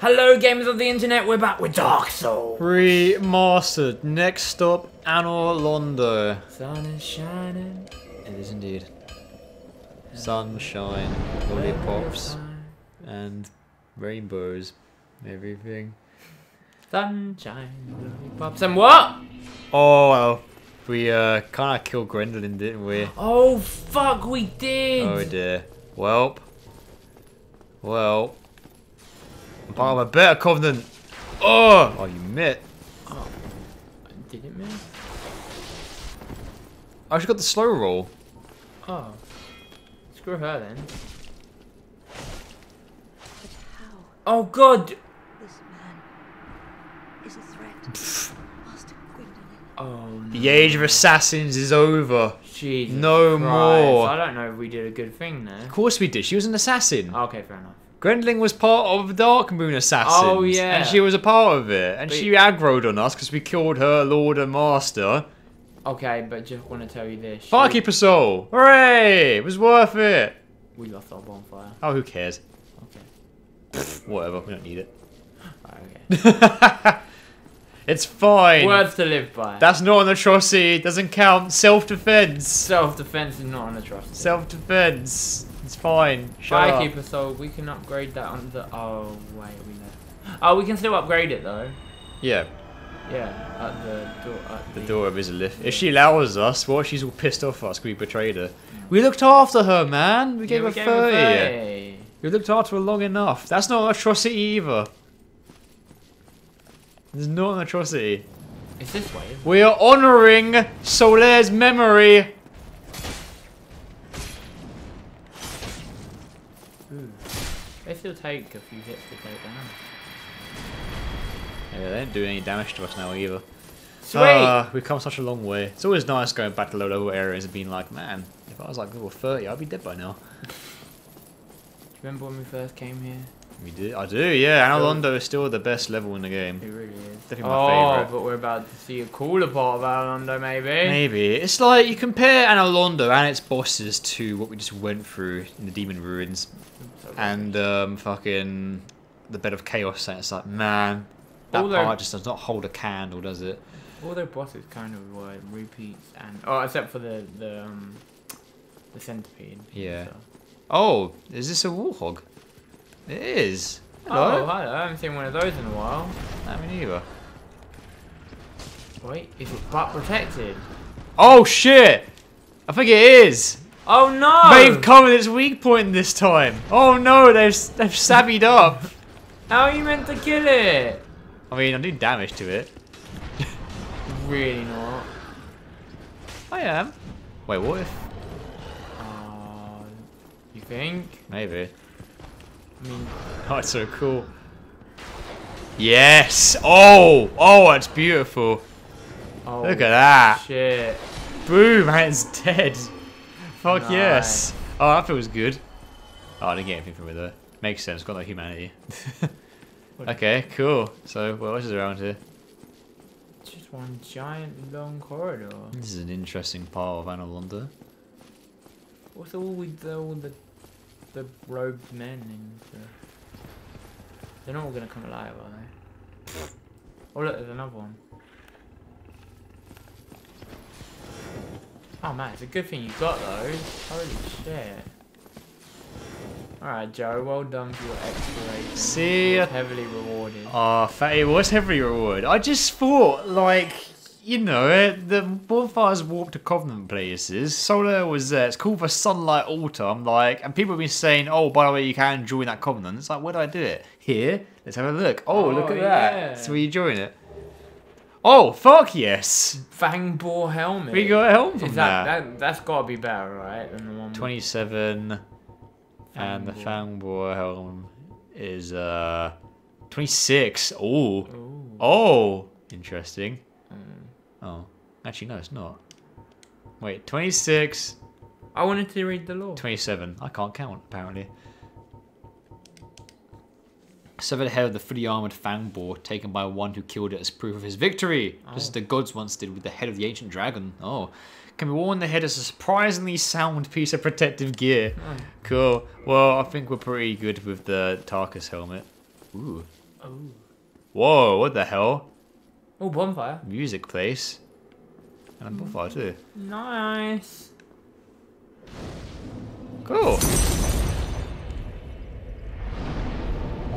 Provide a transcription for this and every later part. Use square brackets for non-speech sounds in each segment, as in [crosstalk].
Hello, gamers of the internet. We're back with Dark Souls. Remastered. Next stop, Anor Londo. Sun is shining. It is indeed. Sunshine, lollipops, and rainbows. Everything. Sunshine, lollipops, and what? Oh, well, we uh, kind of killed Gwyndolin, didn't we? Oh fuck, we did. Oh dear. Welp. Well. I'm of a better covenant. Oh! Oh, you met. I oh, Did it, man? I just got the slow roll. Oh, screw her then. But how? Oh god. This man is a threat. Master Gwyndolin. Oh no. The age of assassins is over. Jesus No Christ. more. I don't know if we did a good thing there. Of course we did. She was an assassin. Okay, fair enough. Gwyndolin was part of the Dark Moon Assassins. Oh, yeah. And she was a part of it. And But- she aggroed on us because we killed her Lord and Master. Okay, but just want to tell you this. Firekeeper Soul! Hooray! It was worth it! We lost our bonfire. Oh, who cares? Okay. Whatever, we don't need it. [laughs] Okay. [laughs] it's fine. Words to live by. That's not an atrocity. It doesn't count. Self-defense. Self-defense is not an atrocity. Self-defense. It's fine. Shut up. Firekeeper soul, we can upgrade that on the. Oh wait, we know. Oh, we can still upgrade it though. Yeah, Yeah, at the door. At the door of Izalith. If she allows us, what? She's all pissed off at us 'cause we betrayed her. Mm. We looked after her, man. We Yeah, gave we her gave 30. 30. We looked after her long enough. That's not an atrocity either. It's not an atrocity. It's this way. isn't it? We are honouring Solaire's memory. They still take a few hits to take down. Yeah, they don't do any damage to us now either. Sweet. Ah, we've come such a long way. It's always nice going back to low level areas and being like, man, if I was like level 30, I'd be dead by now. [laughs] Do you remember when we first came here? We do, I do, yeah. Anor Londo is still the best level in the game. It really is. Definitely oh, my favourite. but we're about to see a cooler part of Alondo, maybe. Maybe it's like you compare Anor Londo and its bosses to what we just went through in the Demon Ruins, and um, fucking the Bed of Chaos. And it's like, man, that Although- part just does not hold a candle, does it? All their bosses kind of were repeats, and oh, except for the the um, the centipede. Yeah. So- Oh, is this a warhog? It is. Oh, Hello. hello! I haven't seen one of those in a while. I mean, neither. Wait, is it butt protected? Oh shit! I think it is. Oh no! They've covered its weak point this time. Oh no, they've they've savvied up. How are you meant to kill it? I mean, I did damage to it. [laughs] Really not. I am. Wait, what if? Uh, you think? Maybe. I mean, [laughs] Oh, it's so cool. Yes. Oh, oh, it's beautiful. oh, Look at that. Shit. Boom, and it's dead. Fuck Nice. yes. Oh, that feels good. Oh, I didn't get anything from it though. Makes sense. Got no humanity. [laughs] okay, cool. So, what else is around here? Just one giant long corridor. This is an interesting part of Anor Londo. What's all with the, all the the robed men and the... They're not all gonna come alive, are they? Oh look, there's another one. Oh man, it's a good thing you got those. Holy shit. Alright Joe, well done for your exploration. See ya. heavily rewarded. Ah, oh, fa- it was heavily reward. I just thought, like, you know, the bonfires warp to Covenant places. Solaire was there. It's called the Sunlight Altar. I'm like, and people have been saying, oh, by the way, you can join that Covenant. It's like, where do I do it? Here. Let's have a look. Oh, look Oh, at that. yeah. So you join it. Oh, fuck yes. Fang Boar helmet. We got a helm from Is that, that. that that's gotta be better, right? Than the one with 27. And the Fang Boar. Fangbore helm is uh 26. Oh. Ooh. Oh, interesting. Mm. Oh, actually, no, it's not. Wait, 26, I wanted to read the law. 27. I can't count, apparently. Severed head of the fully armored Fang Boar, taken by one who killed it as proof of his victory, just as Oh. the gods once did with the head of the ancient dragon. Oh, can be worn the head as a surprisingly sound piece of protective gear. Oh. Cool. Well, I think we're pretty good with the Tarkus helmet. Ooh, Oh. Whoa, what the hell? Oh, bonfire. Music place. And a bonfire too. Nice. Cool.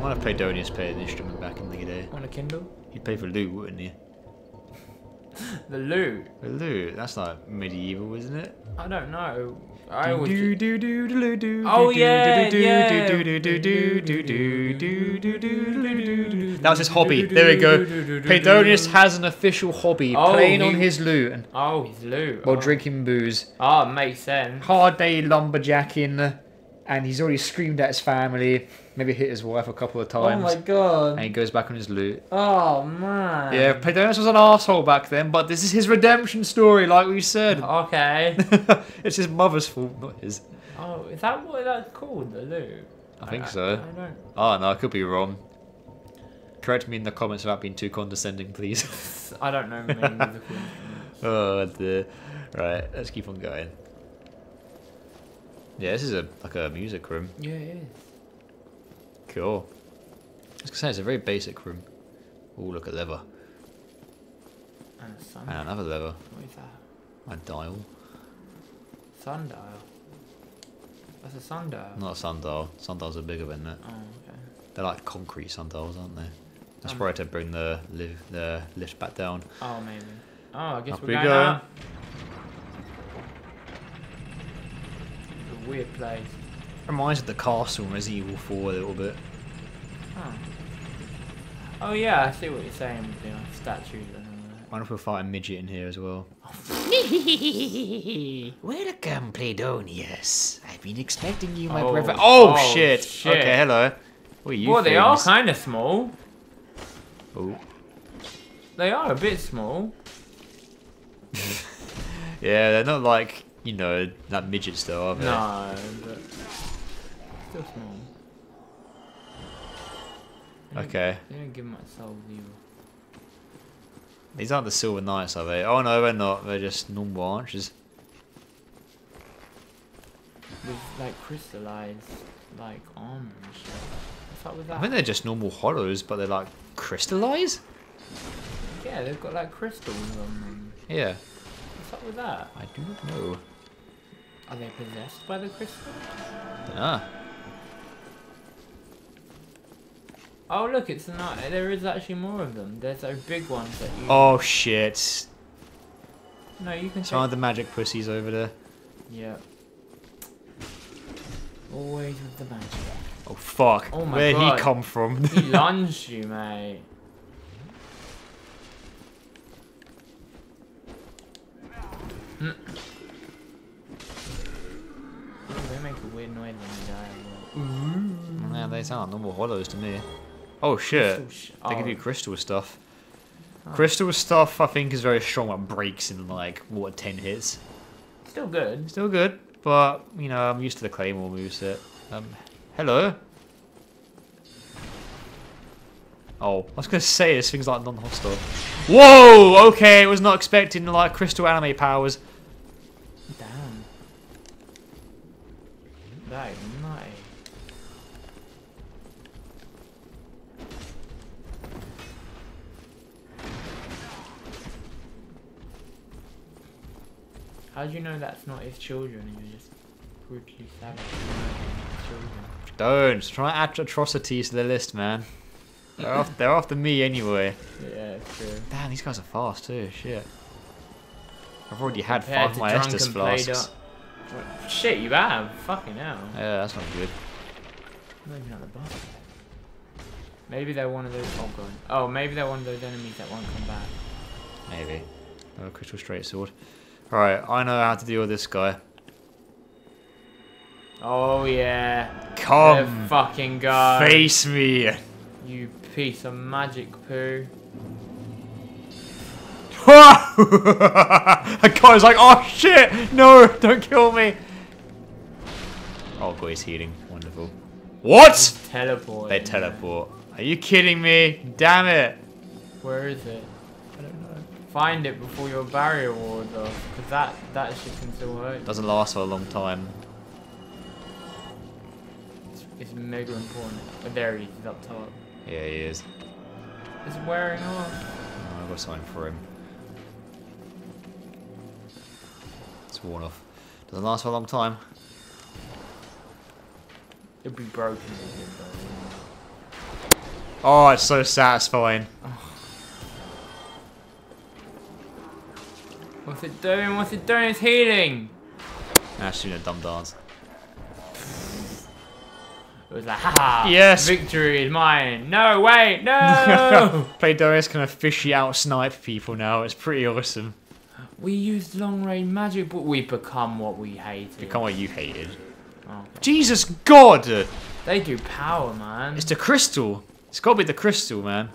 might have Playdonius play an instrument back in the day. On a Kindle? He'd pay for loot, wouldn't he? the loot? The loot? That's not medieval, isn't it? I don't know. I do, would Oh yeah, yeah. That was his hobby. There we go. Playdonius has an official hobby, playing on his lute. Oh, his lute. While drinking booze. Ah, oh, makes sense. Hard day lumberjacking and he's already screamed at his family, maybe hit his wife a couple of times. Oh my god. and he goes back on his loot. Oh man. Yeah, Playdonius was an asshole back then, but this is his redemption story, like we said. [laughs] Okay. [laughs] it's his mother's fault, not his. Oh, is that what that's called? The loot? I think I, so. I don't. Oh no, I could be wrong. Correct me in the comments without being too condescending, please. [laughs] I don't know many musical instruments. oh, the right. Let's keep on going. Yeah, this is a like a music room. Yeah, it is. Cool. I was gonna say it's a very basic room. Oh, look at lever And a sun. and another lever. What is that? A dial. Sundial. That's a sundial. Not a sundial. Sundials are bigger than that. Oh, okay. They're like concrete sundials, aren't they? That's Um, probably to bring the lift the lift back down. Oh, maybe. Oh, I guess Up we're we going go. out. It's a weird place. Reminds of the castle in Resident Evil 4 a little bit. Huh. Oh yeah, I see what you're saying with the uh, statues and all that. wonder if we'll find a midget in here as well. [laughs] Welcome, Playdonius. I've been expecting you, my Oh, brother. Oh, oh, shit. shit. Okay, hello. What are you Well, they are things? kind of small. Oh. They are a bit small. [laughs] Yeah, they're not like, you know, not midgets though, are they? No, but still small. Don't- Okay. They don't give soul either. These aren't the Silver Knights, are they? Oh no, they're not. They're just normal archers. With like crystallized like armor and shit. What's up with that? I think they're just normal hollows, but they're like crystallized? Yeah, they've got like crystals on them. Yeah. What's up with that? I do not know. Are they possessed by the crystal? Ah. Oh look, it's not. There is actually more of them. There's those big ones that you. Oh shit. No, you can. Some of the magic pussies over there. Yeah. Always with the magic. Oh fuck. Oh my Where'd God. he come from? He [laughs] lunged you, mate. Hmm. Yeah, they sound like normal hollows to me. Oh shit. Sh- They give oh. you crystal stuff. Oh. Crystal stuff, I think, is very strong. It breaks in like what ten hits. Still good. Still good, but you know I'm used to the claymore moveset. Um, hello. Oh, I was gonna say this thing's like non-hostile. Whoa! Okay, I was not expecting like crystal anime powers. Damn. That is nutty. How do you know that's not his children and you're just brutally savage children? Don't try to add atrocities to the list, man. They're, off, they're after me anyway. Yeah, true. Damn, these guys are fast too. Shit. I've already had Compared five of to my Estus flasks. Play-Doh- Shit, you have. Fucking hell. Yeah, that's not good. Not even at the bottom. Maybe they're one of those. Oh god. Oh, maybe they're one of those enemies that won't come back. Maybe. Oh, crystal straight sword. Alright, I know how to deal with this guy. Oh yeah. Come, There fucking go. face me. You piece of magic poo. [laughs] A guy's like, oh shit, no, don't kill me. Oh, God, he's healing. Wonderful. What? Teleport. They teleport. Are you kidding me? Damn it. Where is it? I don't know. Find it before your barrier ward off, because that that shit can still hurt. you. Doesn't last for a long time. It's, it's mega important. Oh, there he is. He's up top. Yeah, he is. It's wearing off. Oh, I've got something for him. It's worn off. Doesn't last for a long time. It'd be broken. if it did, though. Oh, it's so satisfying. Oh, What's it doing? What's it doing? It's healing. That's doing a dumb dance. It was like, haha. Yes. Victory is mine. No, wait, [laughs] no. [laughs] Play Darius kind of fishy out snipe people now. It's pretty awesome. we used long range magic, but we become what we hated. Become what you hated. Oh, Jesus God! they do power, man. It's the crystal. It's got to be the crystal, man.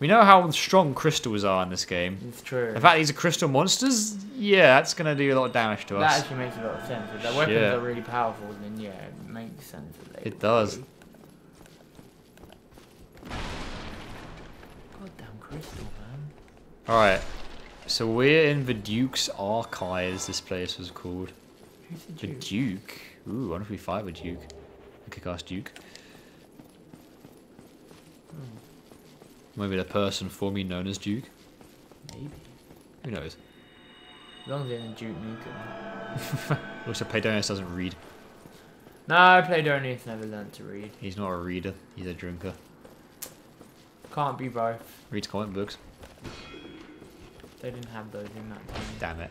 We know how strong crystals are in this game. It's true. The fact these are crystal monsters, yeah, that's gonna do a lot of damage to us. that actually makes a lot of sense. If their weapons Shit. are really powerful, then yeah, it makes sense that they. It does. be. Goddamn crystal, man. Alright, so we're in the Duke's Archives, this place was called. Who's the The Duke? Duke? Ooh, wonder if we fight with Duke? A kick-ass Duke. Hmm. Maybe the person formerly known as Duke. Maybe. Who knows? As long as it's in Duke Nukem. [laughs] Also, Playdonius doesn't read. No, Playdonius never learned to read. He's not a reader, he's a drinker. Can't be both. Reads comic books. They didn't have those in that time. Damn it.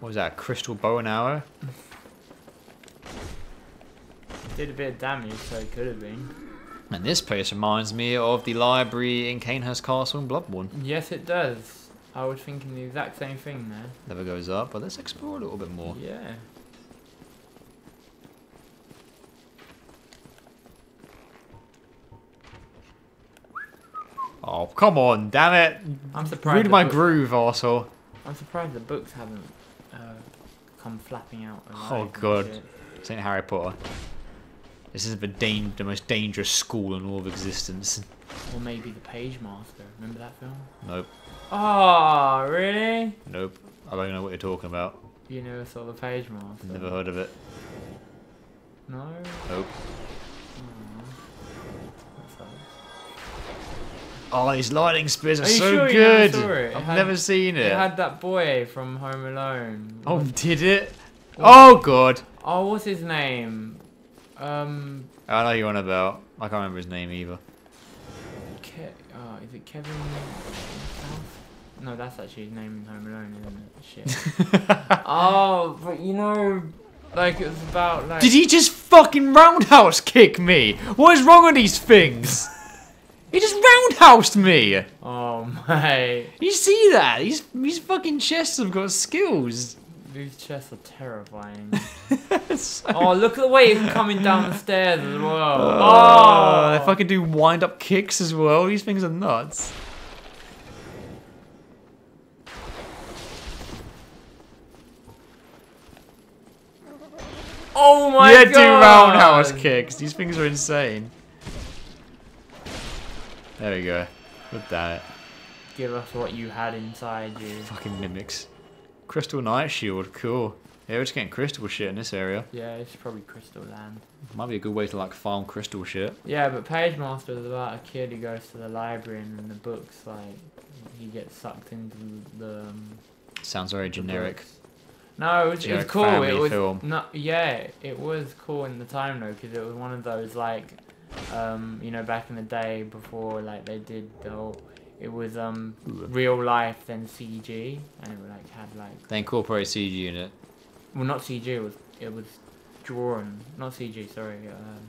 What was that? Crystal bow and arrow? It did a bit of damage, so it could have been. And this place reminds me of the library in Cainhurst Castle in Bloodborne. Yes, it does. I was thinking the exact same thing there. Never goes up, but let's explore a little bit more. Yeah. Oh, come on, damn it! I'm surprised. Read my book- groove, arsehole. I'm surprised the books haven't uh, come flapping out. Oh, God. St. Harry Potter. This is the, the most dangerous school in all of existence. Or maybe the Pagemaster. Remember that film? Nope, Oh, really? nope. I don't know what you're talking about. You never saw the Pagemaster? Never heard of it. No. Nope. Oh, these lightning spears are, Are so sure good. never it? It I've had- never seen it. It had that boy from Home Alone. Oh, did it? Oh god. Oh, what's his name? Um, I know you're on about. I can't remember his name either. Ke- oh, is it Kevin? No, that's actually his name in Home Alone, isn't it? Shit. [laughs] oh, but you know, like it was about like. Did he just fucking roundhouse kick me? What is wrong with these things? He just roundhoused me. Oh my. You see that? These these fucking chests have got skills. these chests are terrifying. [laughs] So- oh, look at the way he's coming down the stairs as well. Oh, Oh, they fucking do wind up kicks as well. These things are nuts. Oh my god! yeah, do roundhouse kicks. These things are insane. There we go. Damn it. Give us what you had inside you. Fucking mimics. Crystal Knight Shield, cool. Yeah, we're just getting crystal shit in this area. Yeah, it's probably Crystal Land. Might be a good way to like farm crystal shit. Yeah, but Pagemaster is about a kid who goes to the library and in the books, like, he gets sucked into the. Um, Sounds very generic. books. No, it was, it was cool. It was film. no, yeah, it was cool in the time though, because it was one of those like, um, you know, back in the day before like they did the whole, it was um real life then CG, and it like had like They incorporate CG in it. well not CG, it was it was drawn, not CG, sorry. Um,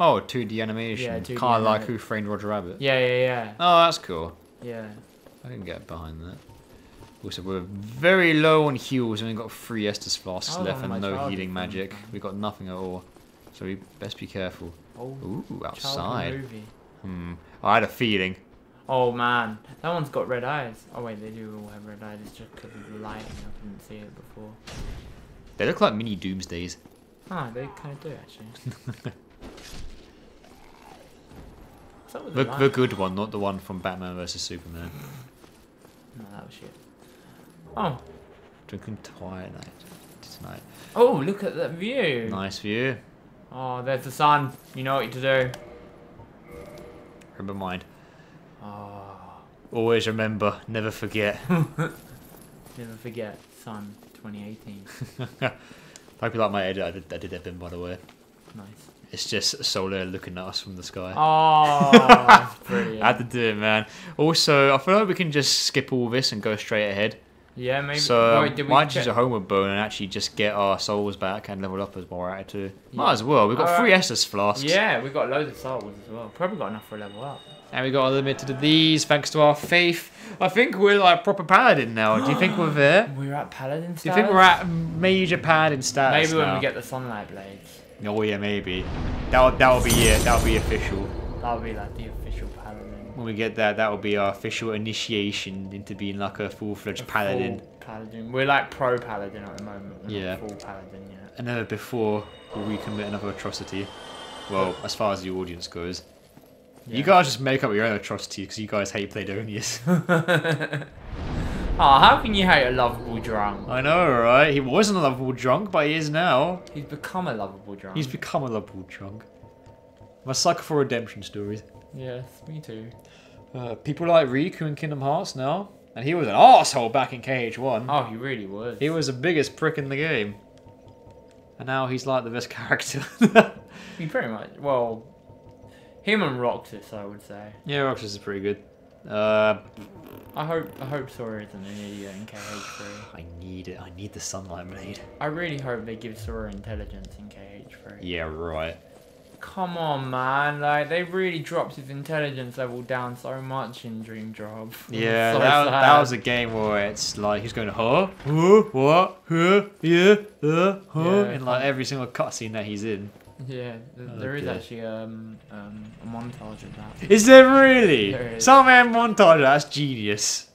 Oh, 2D animation. Yeah, 2D kind of like Who Framed Roger Rabbit. yeah, yeah, yeah, Oh, that's cool. yeah. I can get behind that. Also, we're very low on heals and we've got three Estus flasks was left and no healing magic. We've got nothing at all. So we best be careful. Oh, Ooh, outside. movie. Hmm. I had a feeling. Oh man, that one's got red eyes. Oh wait, they do all have red eyes. It's just because of the lighting. I couldn't see it before. They look like mini Doomsdays. Ah, they kind of do actually. [laughs] What's up with The, the, the good one, not the one from Batman vs Superman. [sighs] No, that was shit. Oh. Drinking twilight tonight. Oh, look at that view. Nice view. Oh, there's the sun. You know what to do. Remember mind. Oh, Always remember, never forget. [laughs] never forget, sun 2018. [laughs] Hope you like my edit. I did, I did that bin, by the way. Nice. It's just Solaire looking at us from the sky. Oh, ah, that's [laughs] brilliant. I had to do it, man. Also, I feel like we can just skip all this and go straight ahead. Yeah, maybe. So, Wait, um, did we might use a homeward bone and actually just get our souls back and level up as more attitude. Might Yeah. as well. We've got Alright. three uh, Estus flasks. Yeah, we've got loads of Wars as well. Probably got enough for a level up. And we got unlimited of these thanks to our faith. I think we're like proper paladin now. Do you think we're [gasps] there? We're at Paladin status. Do you think we're at major paladin status Maybe when now? we get the Sunlight Blades. Oh yeah, maybe. That'll that'll be it. That'll be official. That'll be like the. When we get that, that'll be our official initiation into being like a full-fledged paladin. Full Paladin. We're like pro Paladin at the moment. We're Yeah. Not full Paladin yet. And never before will we commit another atrocity. Well, as far as the audience goes. You guys just make up your own atrocity because you guys hate Playdonius. Oh, [laughs] [laughs] how can you hate a lovable drunk? I know, right? He wasn't a lovable drunk, but he is now. He's become a lovable drunk. He's become a lovable drunk. I'm a sucker for redemption stories. Yes, me too. Uh, people like Riku in Kingdom Hearts now. And he was an asshole back in KH1. Oh, he really was. He was the biggest prick in the game. And now he's like the best [laughs] character. He pretty much. Well, him and Roxas, I would say. yeah, Roxas is pretty good. Uh, I hope. I hope Sora isn't an idiot in KH3. [sighs] I need it. I need the Sunlight Blade. I really hope they give Sora intelligence in KH3. Yeah, right. Come on, man! Like they really dropped his intelligence level down so much in Dream Drop. Yeah, So that, that was a game where it's like he's going, huh, huh, what, huh, yeah, uh, huh, Yeah. in like every single cutscene that he's in. Yeah, th- Oh, there is actually um, um, a montage of that. Is there really? There is. Some man montage, that's genius.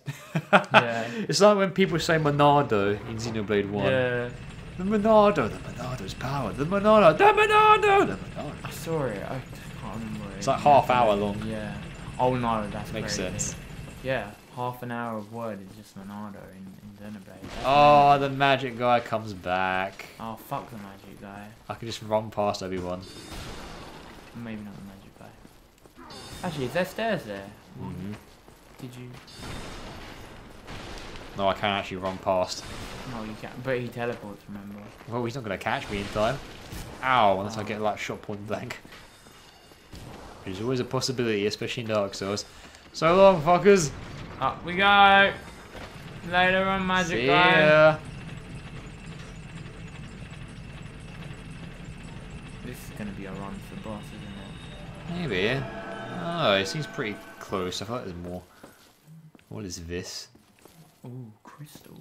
Yeah. [laughs] It's like when people say Monado in Xenoblade 1. Yeah, The Monado, the Monado's power, the Monado, the Monado, the Monado. I saw it. I can't remember it. It's like half hour long. Yeah. Oh no, that's Makes sense. Yeah, half an hour of word is just Monado in, in Xenoblade. That's Oh, the magic guy comes back. Oh fuck the magic guy. I can just run past everyone. Maybe not the magic guy. Actually, is there stairs there? Mhm. Did you? No, I can't actually run past. No, you can't. But he teleports. Remember? Well, he's not going to catch me in time. Ow, unless I get oh. like shot point blank. There's always a possibility, especially in Dark Souls. So long, fuckers. Up we go. Later on, magic See guy. ya. This is gonna be a run for the boss, isn't it? Maybe. Oh, it seems pretty close. I thought there's more. What is this? Ooh, crystals.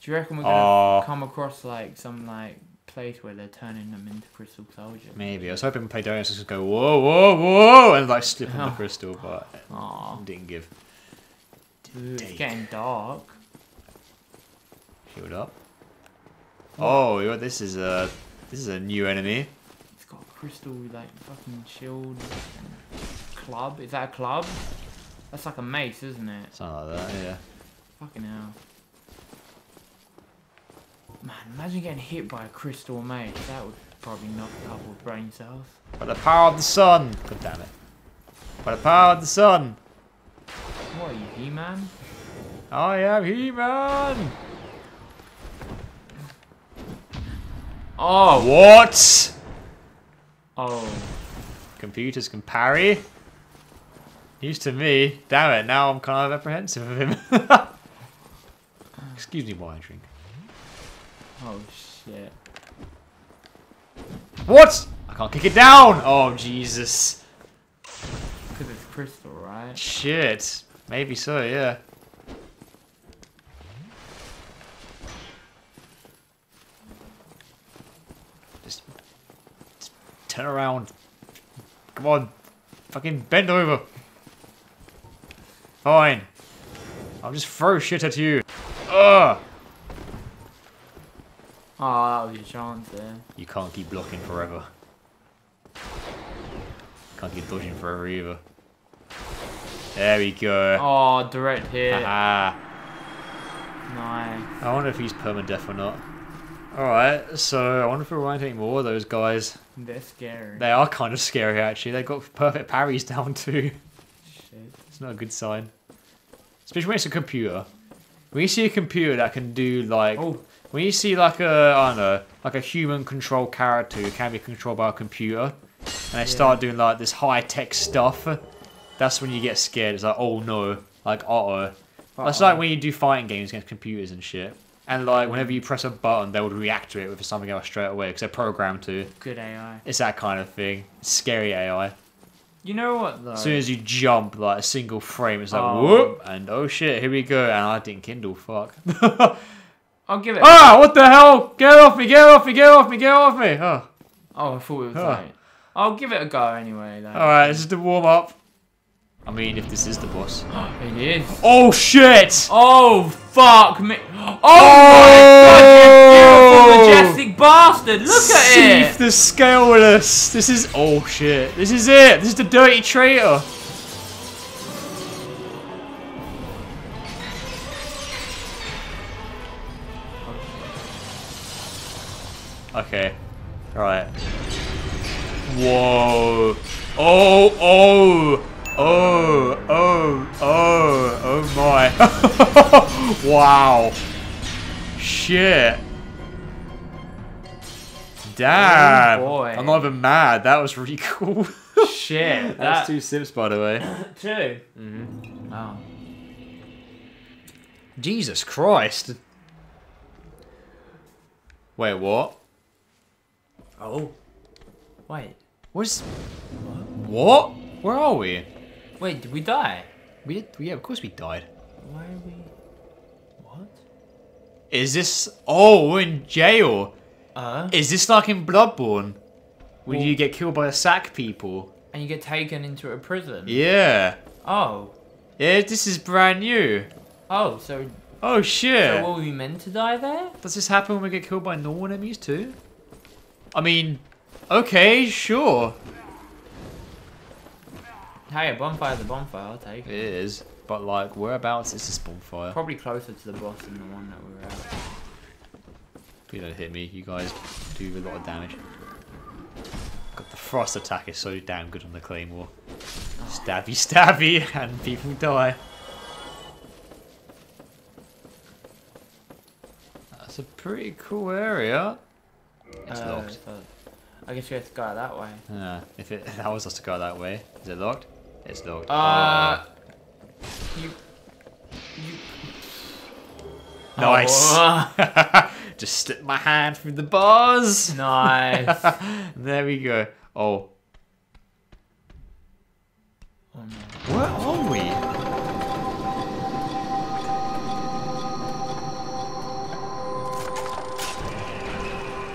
Do you reckon we're gonna Aw. come across like some like place where they're turning them into crystal soldiers? Maybe. I was hoping going to go, whoa, whoa, whoa, and like slip on the Oh. [laughs] crystal, but Aw, didn't give. dude, it's Take. getting dark. Shield up. Oh, you know? This is a this is a new enemy. It's got a crystal like fucking shield club. Is that a club? That's like a mace, isn't it? Something like that. Yeah. Fucking hell. Man, imagine getting hit by a crystal mace. That would probably knock a couple of brain cells. By the power of the sun. God damn it. By the power of the sun. What are you, He-Man? I am He-Man. Oh! What? Oh. Computers can parry. Used to me. Damn it. Now I'm kind of apprehensive of him. [laughs] Excuse me while I drink. Oh, shit. What? I can't kick it down. Oh Jesus. Because it's crystal, right? Shit. Maybe so. Yeah. Just, just turn around. Come on. Fucking bend over. Fine. I'll just throw shit at you. Ugh. Oh, that was your chance there. You can't keep blocking forever. Can't keep dodging forever either. There we go. Oh, direct hit. Haha. guy. I wonder if he's permadeath or not. Alright, so I wonder if we're running any more of those guys. They're scary. They are kind of scary actually. They've got perfect parries [laughs] down too. Shit. It's not a good sign. Especially when it's a computer. When you see a computer that can do like Oh, when you see like a I don't know, like a human controlled character who can be controlled by a computer and they start doing like this high tech stuff, that's when you get scared. It's like, oh no, like uh oh. That's like when you do fighting games against computers and shit. And like whenever you press a button, they would react to it with something else straight away because they're programmed to. good AI. It's that kind of thing. It's scary AI. You know what though? As soon as you jump like a single frame, it's like Oh. whoop, and oh shit, here we go. And I didn't kindle, fuck. [laughs] I'll give it. ah, what the hell? Get off me! Get off me! Get off me! Get off me! Oh, Oh, I thought it was Oh. like. I'll give it a go anyway. Though. all right. This is the warm up. I mean, if this is the boss. [gasps] It is. Oh shit! Oh fuck me! Oh, Oh! my god, you beautiful majestic bastard! Look at it! the scaleless. This is oh shit. This is it. This is the dirty traitor. Okay. Right. Whoa. Oh, oh. Oh, oh, oh, oh my. [laughs] wow. Shit. Damn. Oh, boy. I'm not even mad. That was really [laughs] cool. Shit, That's that two sips, by the way. [coughs] two. Mm -hmm. Oh. Jesus Christ. Wait, what? Oh. Wait. What's. What? Where are we? Wait, did we die? We did, yeah, of course we died. Why are we? What? Is this. Oh, we're in jail. Uh. Is this like in Bloodborne? When Well- you get killed by the sack people? And you get taken into a prison. Yeah. Oh. Yeah, this is brand new. Oh, so, Oh shit. so were we meant to die there? Does this happen when we get killed by normal enemies too? I mean, okay, sure. Hey, a bonfire's a bonfire. I'll take It it. is, but like, whereabouts is this bonfire? Probably closer to the boss than the one that we were at. You don't hit me, you guys do a lot of damage. God, the frost attack is so damn good on the claymore. Stabby, [laughs] stabby, and people die. That's a pretty cool area. It's Uh, locked. so- I guess we have to go that way. Yeah, if it [laughs] allows us to go that way. Is it locked? It's locked. Uh, you, you. Oh, nice. Oh, [laughs] Just slip my hand through the bars. nice. [laughs] there we go. Oh, Oh no. where are we?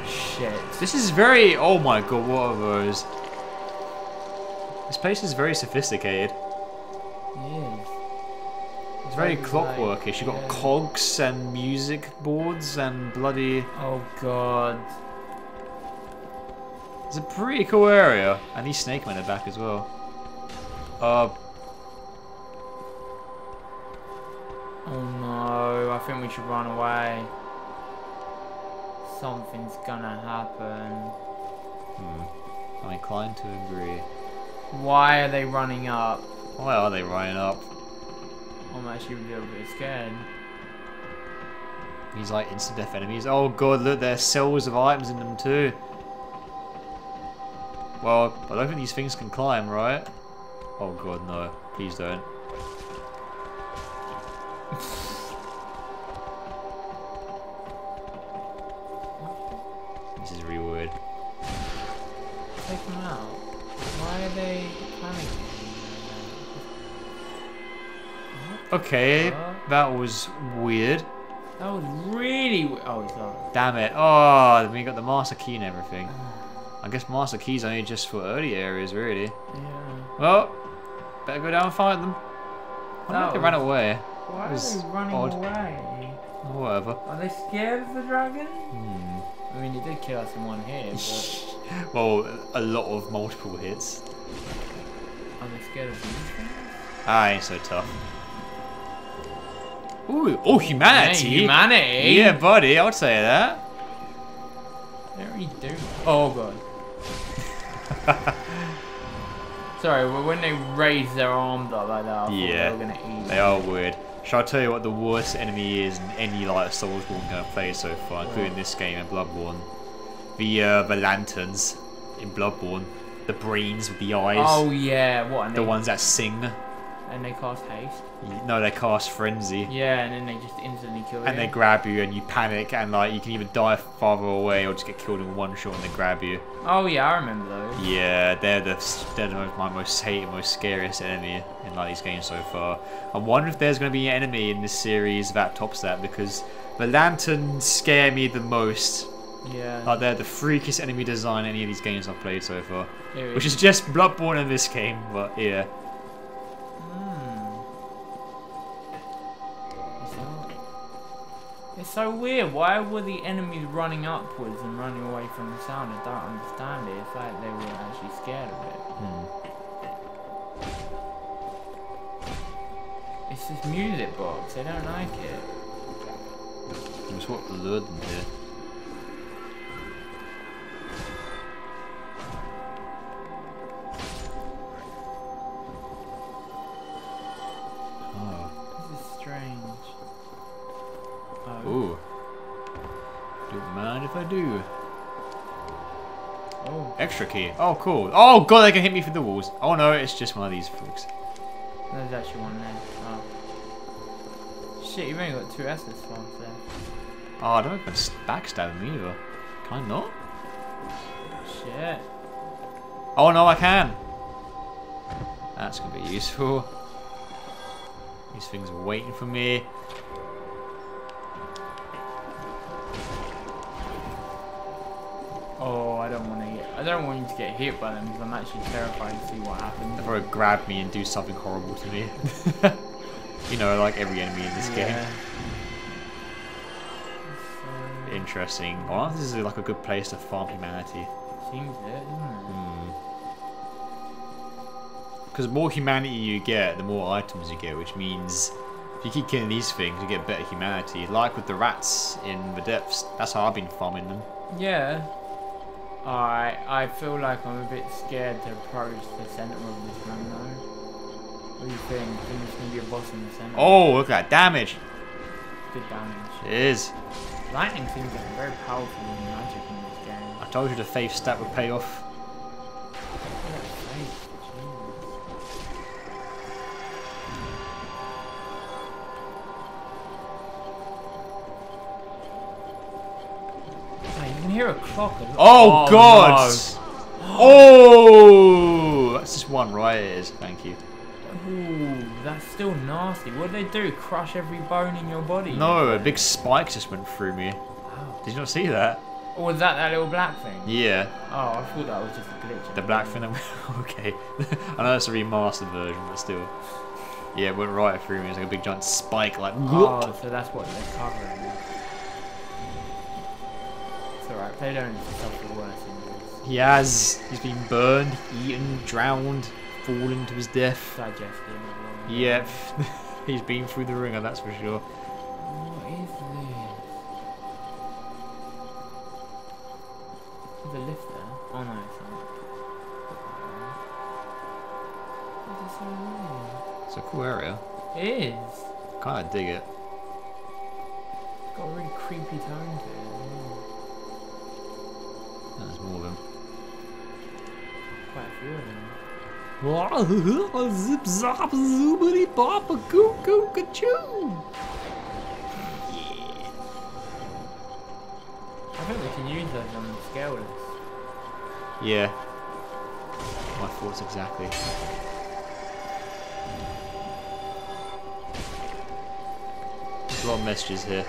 Shit. This is very. Oh my god, what are those? This place is very sophisticated. Yes. It's very Like, clockworkish. You've got yeah. cogs and music boards and bloody. Oh god. It's a pretty cool area. And these snake men are back as well. Uh, Oh no. I think we should run away. Something's gonna happen. hmm. I'm inclined to agree. Why are they running up? Why are they running up? I'm actually a little bit scared. These like instant death enemies. Oh god, look, there's cells of items in them too. Well, I don't think these things can climb, right? Oh god, no. Please don't. [laughs] Okay, that was weird. That was really. w- Oh, it's not. Damn it. Oh, we got the master key and everything. I guess master key's only just for early areas, really. Yeah. Well, better go down and find them. I That think they ran away. Why are they running odd. away? Whatever. Are they scared of the dragon? Hmm. I mean, it did kill us in one hit, but [laughs] Well, a lot of multiple hits. are they scared of these things? Ah, ain't so tough. Ooh, oh, humanity. Yeah, humanity. Yeah, buddy, I'd say that. Very do. Oh god. [laughs] Sorry, well, when they raise their arms up like that, I Yeah, they were gonna eat. They are weird. Shall I tell you what the worst enemy is in any like Soulsborne game I've played so far, including this game and Bloodborne? The uh, the lanterns in Bloodborne, the brains with the eyes, Oh yeah, what? The they, ones that sing. And they cast haste. No, they cast frenzy. Yeah, and then they just instantly kill you. And they grab you and you panic and like you can either die farther away or just get killed in one shot and they grab you. Oh yeah, I remember those. Yeah, they're the they're my most hated, most scariest enemy in like these games so far. I wonder if there's going to be an enemy in this series that tops that because the lanterns scare me the most. Yeah. Like they're the freakiest enemy design any of these games I've played so far, which is. is just Bloodborne in this game. But yeah, so weird. Why were the enemies running upwards and running away from the sound? I don't understand it. It's like they were actually scared of it. It's this music box. They don't like it. it's what lured them here. If I do. Oh. Extra key. Oh, cool. Oh, god, they can hit me through the walls. Oh no, it's just one of these folks. There's actually one there. Oh. Shit, you've only got two S's slots there. Oh, I don't even backstab him either. Can I not? Shit. Oh no, I can. That's gonna be useful. These things are waiting for me. I don't want you to get hit by them because I'm actually terrified to see what happens. They'll probably grab me and do something horrible to me. [laughs] you know, like every enemy in this Yeah. game. So, uh, Interesting. Oh, this is like a good place to farm humanity. seems it, isn't it? Hmm. Because the more humanity you get, the more items you get, which means if you keep killing these things, you get better humanity. Like with the rats in the depths. That's how I've been farming them. Yeah. Alright, I feel like I'm a bit scared to approach the centre of this room though. What do you think? You think there's gonna be a boss in the centre? Oh, look at that damage. Good damage. It is. Lightning seems like a very powerful magic in this game. I told you the faith stat would pay off. You can clock. as. Oh, oh God! Oh! That's just one right, is. Thank you. no. Ooh, that's still nasty. What did they do? Crush every bone in your body? No, a big spike just went through me. Wow. Did you not see that? Or was that that little black thing? Yeah, Oh, I thought that was just a glitch. the black thing. that- [laughs] okay. [laughs] I know it's a remastered version, but still. Yeah, it went right through me. It was like a big giant spike, like. Oh, [laughs] so that's what they're covering. They don't suffer worse injuries. He has. He's been burned, eaten, drowned, fallen to his death. Well. Yep. [laughs] He's been through the ringer, that's for sure. What is this? A lift there. Oh no, it's not. This is so weird. It's a cool area. It is. Kinda dig it. It's got a really creepy tone to it. There's more of them. Quite a few of them. Zip zop zoobity bop a goo goo gachoo. I think we can use those on the scale. Yeah. My thoughts exactly. There's a lot of messages here.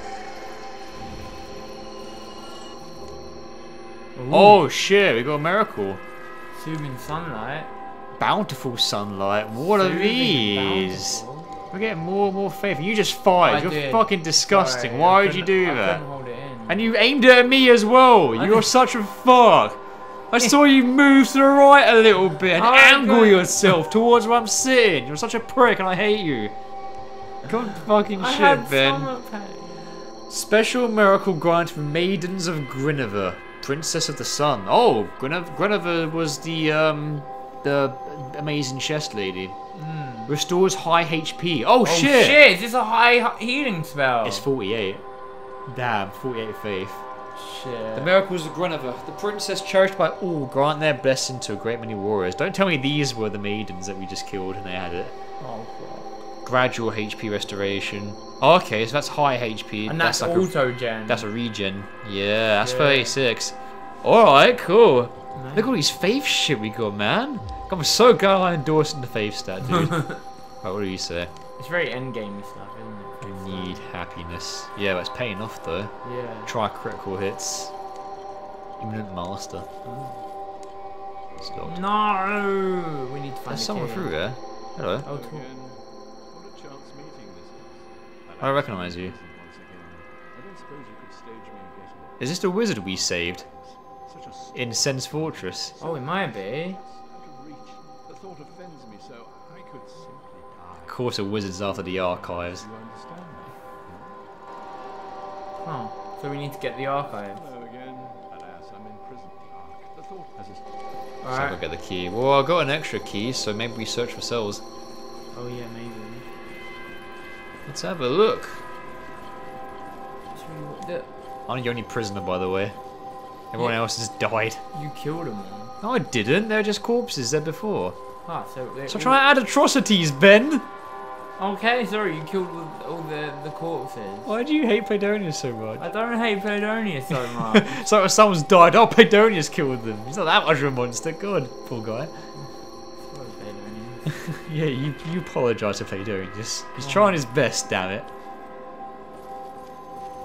Oh shit, we got a miracle. Soothing sunlight. Bountiful sunlight. What are these? bountiful. We're getting more and more faith. You just fired. I You're did. fucking disgusting. Sorry, Why would you do I that? hold it in. And you aimed it at me as well. I You're did- [laughs] such a fuck. I saw you move to the right a little bit and Oh, angle yourself towards where I'm sitting. You're such a prick and I hate you. Good fucking shit, Ben. Special miracle grant for maidens of Gwynevere, princess of the sun. Oh, Gwynevere was the um the amazing chest lady. Restores high HP. Oh, Oh shit. shit! Is this a high healing spell? It's 48. Damn, 48 faith. shit. The miracles of Gwynevere, the princess cherished by all, grant their blessing to a great many warriors. Don't tell me these were the maidens that we just killed and they had it. Oh god. Gradual HP restoration. Oh, okay, so that's high HP. And that's, like auto gen. That's a regen. Yeah, that's Yeah. 36. Alright, cool. Man. Look at all these faith shit we got, man. I'm so glad I'm endorsing the faith stat, dude. [laughs] right, what do you say? It's very endgamey stuff, isn't it? I need happiness. Yeah, but it's paying off though. Yeah. Try critical hits. Imminent master. Mm. Stopped. No! We need to find There's someone through there. Hello. Oh, cool. Me recognize you. Is this the wizard we saved Such a s- in Sen's Fortress? Oh, it might be. of. The thought offends me so I could simply die. Of course, a wizard's after the archives. You understand me? Oh, so we need to get the archives. Hello again. Alas, I'm in prison. Ark. The thought as a So I'll Alright. get the key. Well, I got an extra key, so maybe we search for cells. Oh, yeah, maybe. Let's have a look. It's really what- I'm the only prisoner, by the way. Everyone Yeah. else has died. You killed them. No, I didn't. They're just corpses. They're before. Ah, so So all- try to add atrocities, Ben. Okay, sorry, you killed all, the, the corpses. Why do you hate Playdonius so much? I don't hate Paedonia [laughs] so much. so when someone's died. Oh, Playdonius killed them. He's not that much of a monster. God, poor guy. [laughs] Yeah, you you apologise to Playdonius. He's Oh. trying his best. Damn it.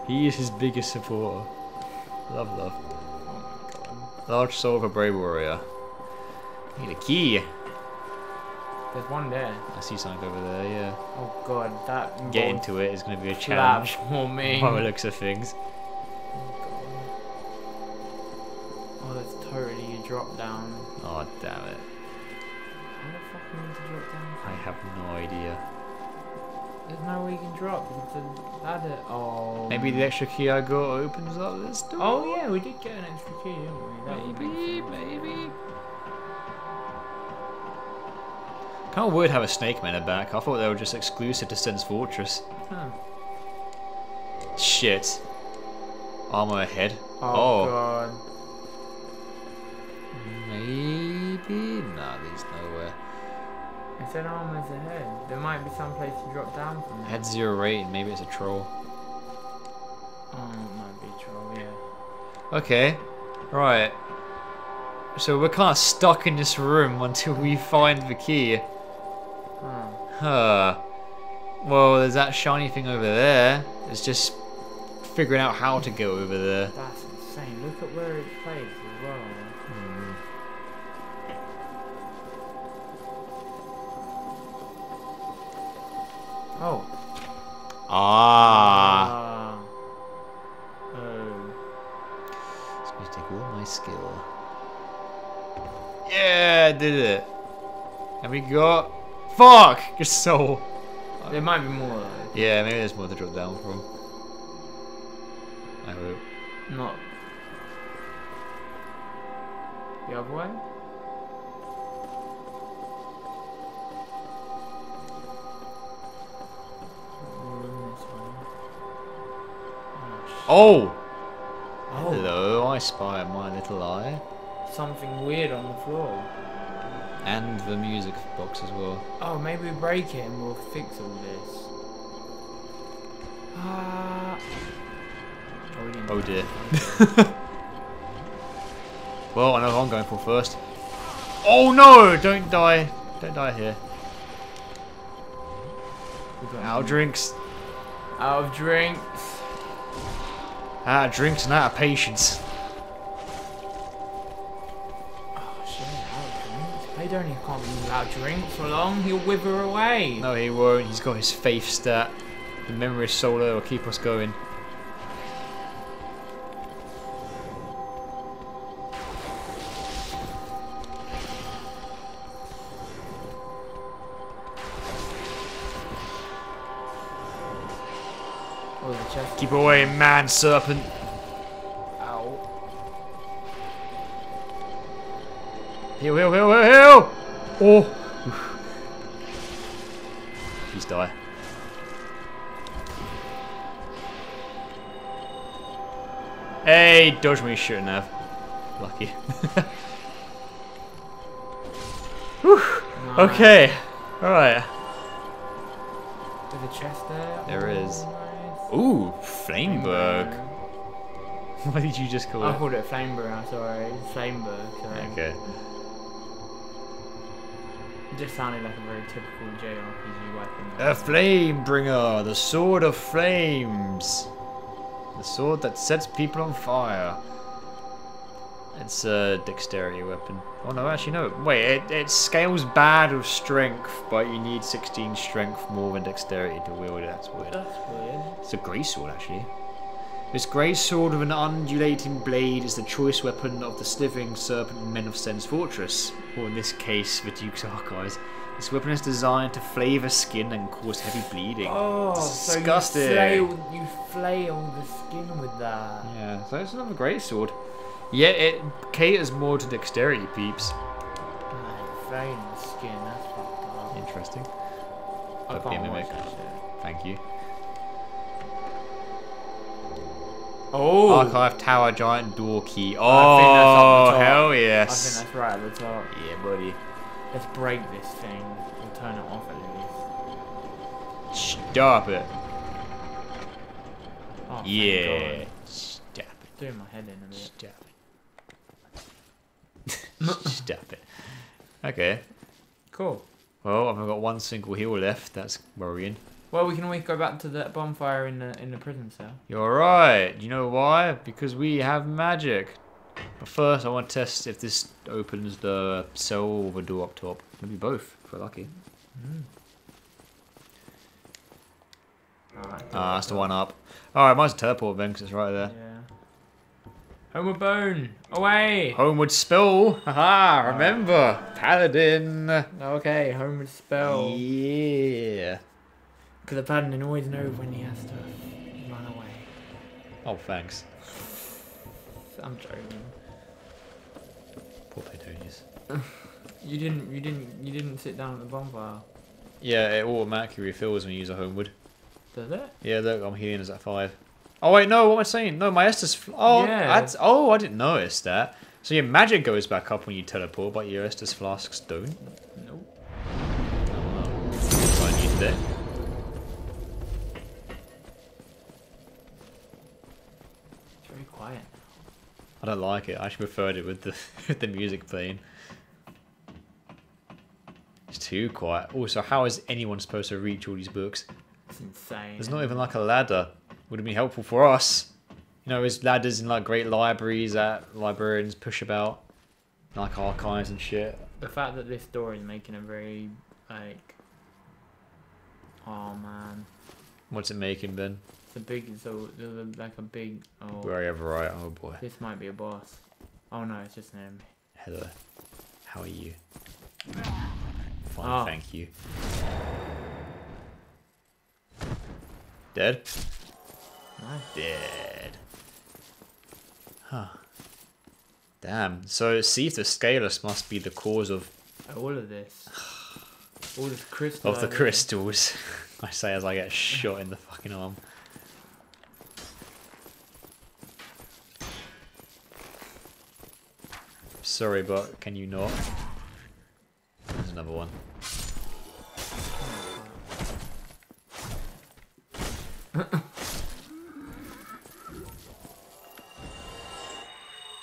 He is his biggest supporter. Love, love. Oh my. Large soul of a brave warrior. Need a key. There's one there. I see something over there. Yeah. Oh god, that Get into it is going to be a challenge. for me. [laughs] By the looks of things. Oh, oh that's totally a drop down. Oh damn it! How the fuck we need to drop down? I have no idea. There's no way you can drop because the ladder. Oh. Maybe the extra key I got opens up this door. Oh yeah, we did get an extra key, didn't we? That would Maybe, sense. maybe. Kind of weird have a snake man back. I thought they were just exclusive to Sen's Fortress. Huh. Shit. Armor ahead. Oh, Oh. god. Maybe. Nah, there's nowhere. It said armor's ahead. There might be some place to drop down from. there. Head zero rating. Maybe it's a troll. Oh, it might be a troll. Yeah. Okay. Right. So we're kind of stuck in this room until we find the key. Huh. Huh. Well, there's that shiny thing over there. It's just figuring out how to go over there. That's insane. Look at where it's placed Oh. Ah. Ah. Oh. It's going to take all my skill. Yeah, I did it. And we got. Fuck! Your soul. There might be more though. Yeah, maybe there's more to drop down from. I hope. Not. The other way? Oh! Oh, Hello, I spy my little eye. something weird on the floor. And the music box as well. Oh, maybe we break it and we'll fix all this. Ah. Oh, Oh dear. [laughs] Well, I know who I'm going for first. Oh no! Don't die. Don't die here. Out of drinks. Out of drinks. Out of drinks and out of patience. Oh shit, out of drinks. They don't even can't be without drinks for long. He'll wither away. No, he won't. He's got his faith stat. The memory of Solaire will keep us going. Chest. Keep away, man serpent. Ow. Heal, heal, heal, heal, heal! Oh! Please die. Hey, dodge me shouldn't have. Lucky. [laughs] Whew. Nice. Okay. Alright. There's a chest there. There is. Nice. Ooh, Flameberg. [laughs] What did you just call I it? I called it Flameberg, I'm sorry. It's Flameberg, sorry. Okay. It just sounded like a very typical JRPG weapon. A flame bringer, the sword of flames. The sword that sets people on fire. It's a dexterity weapon. Oh no, actually no. Wait, it, it scales bad with strength, but you need 16 strength more than dexterity to wield it. That's weird. That's weird. It's a grey sword actually. This grey sword with an undulating blade is the choice weapon of the slithering serpent men of Sen's fortress, or in this case, the Duke's archives. This weapon is designed to flavour skin and cause heavy bleeding. Oh, Disgusting. so you flail, you flail the skin with that. Yeah, so it's another great sword. Yet it caters more to dexterity peeps. Like, flaying the skin, that's fucked up. Interesting. I Don't be a can't watch that shit. Thank you. Oh! Archive Tower Giant Door Key. Oh, I think that's up the top. hell I think yes. that's right at the top. Yeah, buddy. Let's break this thing. We'll turn it off at least. Stop it. Oh, Yeah. Stop it. Doing my head in a bit. Stop it. [laughs] Stop it. Okay. Cool. Well, I've got one single heal left. That's worrying. Well, we can always go back to that bonfire in the in the prison cell. You're right. You know why? Because we have magic. But first, I want to test if this opens the cell or the door up top. Maybe both, if we're lucky. Alright. Ah, that's the one up. Alright, mine's a teleport then, 'cause it's right there. Yeah. Homeward bone! Away! Homeward spell. Haha, remember. Paladin. Okay, homeward spell. Yeah. Because the paladin always knows when he has to run away. Oh, thanks. I'm joking. Poor Petonius. [laughs] You didn't. You didn't. You didn't sit down at the bonfire. Yeah, it automatically refills when you use a homeward. Does it? Yeah, look, I'm healing is at five. Oh wait, no, what am I saying? No, my Estus. Oh, Yeah. that's, oh, I didn't notice that. So your magic goes back up when you teleport, but your Estus flasks don't. Nope. Oh, well. I need there. It's very quiet. I don't like it. I actually preferred it with the [laughs] with the music playing. It's too quiet. Also, how is anyone supposed to reach all these books? It's insane. There's not even like a ladder. Would have been helpful for us. You know, there's ladders in like great libraries that librarians push about, like archives and shit. The fact that this door is making a very like. Oh man, What's it making, Ben? it's a big. So there's a, like a big. Oh, Wherever right. Oh boy. this might be a boss. Oh no, it's just an enemy. Hello. How are you? Fine, Ah. thank you. Dead? Nice. Dead. Huh. Damn. So Seath the Scaleless must be the cause of All of this. [sighs] All this crystal. of the crystals. [laughs] I say as I get shot in the fucking arm. Sorry, but can you not? There's another one.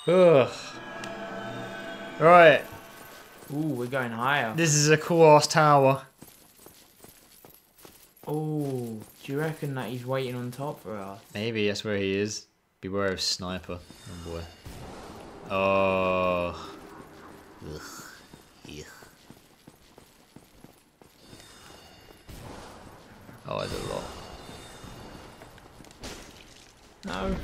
Ugh. Right, Ooh, we're going higher. this is a cool ass tower. Oh, do you reckon that he's waiting on top for us? Maybe that's where he is. Beware of sniper. Oh boy. Oh. Ugh. Ugh. Oh, I did a lot. No.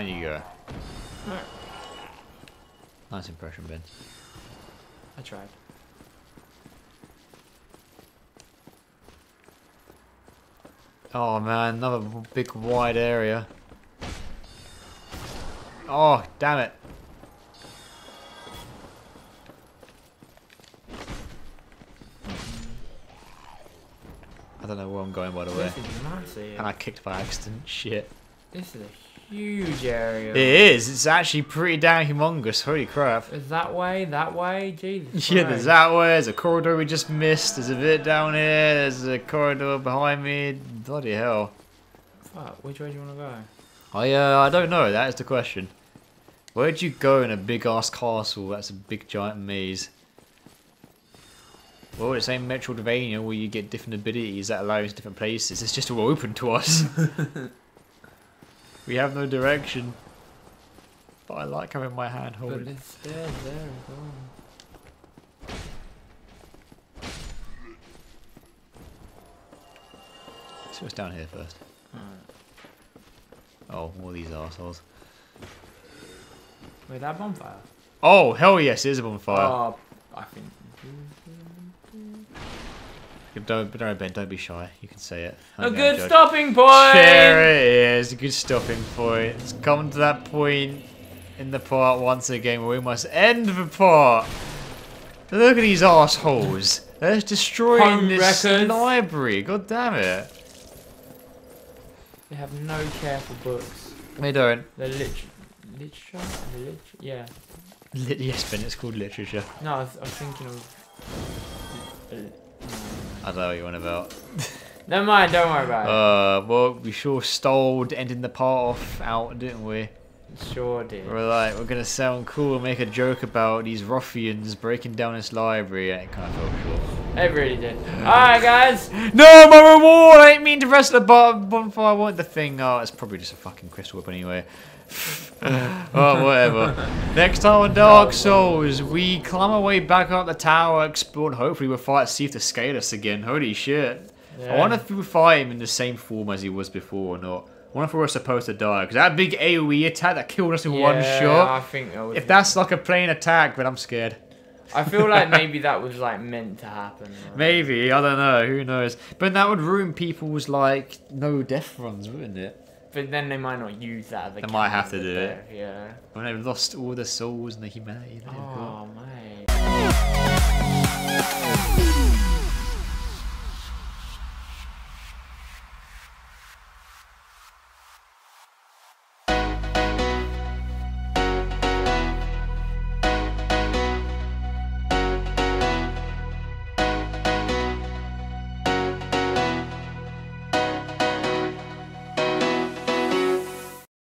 Down you go. Alright. Nice impression, Ben. I tried. Oh man, another big wide area. Oh, damn it. I don't know where I'm going by the way. This is massive. And I kicked by accident. Shit. This is a huge area. It is. It's actually pretty damn humongous. Holy crap. Is that way? That way? Jesus. [laughs] Yeah, there's that way. There's a corridor we just missed. There's a bit down here. There's a corridor behind me. Bloody hell. Fuck, which way do you want to go? I uh, I don't know. That is the question. Where'd you go in a big ass castle? That's a big giant maze. Well, it's same Metroidvania where you get different abilities that allow you to different places. It's just all open to us. [laughs] we have no direction. But I like having my hand But holding. there's stairs there as well. See what's down here first. Oh, all these assholes. Wait, that bonfire? Oh, hell yes, it is a bonfire. Oh, I think. Don't, don't, Ben, don't be shy. You can say it. A good judge. stopping point! There it is, a good stopping point. It's come to that point in the part once again where we must end the part. Look at these assholes. They're destroying Home this records. library. God damn it. They have no care for books. They don't. They're lit- literature? The lit- yeah. Lit- yes, Ben, it's called literature. No, I was, I was thinking of. Uh, uh, I don't know what you're on about. Never mind, don't worry about Uh, well, we sure stalled ending the part off out, didn't we? Sure did. We're like, we're gonna sound cool and make a joke about these ruffians breaking down this library, and it kind of fell short. It really did. Alright, guys. [gasps] No, my reward! I ain't mean to rest the bonfire. I want the thing. Oh, it's probably just a fucking crystal whip anyway. Uh, oh, whatever. Next time on Dark Souls, we climb our way back up the tower, explore, and hopefully we'll fight Seath the Scaleless again. Holy shit. I Yeah. wonder if we fight him in the same form as he was before or not. I wonder if we were supposed to die. Because that big AoE attack that killed us in one Yeah, shot. I think that was. If that's like a plain attack, then I'm scared. I feel like [laughs] maybe that was like meant to happen. right? Maybe, I don't know, who knows. But that would ruin people's like no death runs, wouldn't it? But then they might not use that They might have to do it. Yeah. When they've lost all their souls and the humanity. Oh, mate.